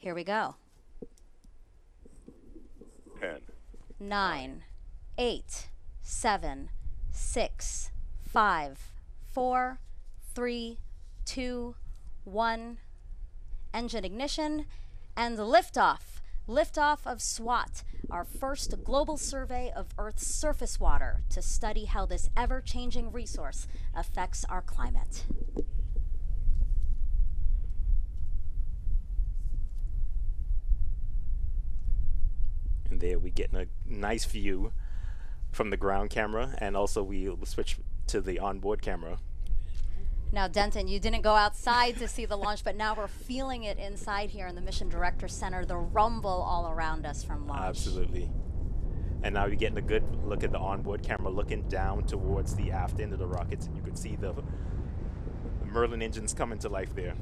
Here we go. 10, Nine, eight, seven, six, five, four, three, two, one. Engine ignition and liftoff. Liftoff of SWOT, our first global survey of Earth's surface water to study how this ever changing resource affects our climate. There we get a nice view from the ground camera, and also we switch to the onboard camera. Now, Denton, you didn't go outside to see the launch, but now we're feeling it inside here in the Mission Director Center, the rumble all around us from launch. Absolutely. And now you're getting a good look at the onboard camera looking down towards the aft end of the rockets, and you can see the Merlin engines coming to life there.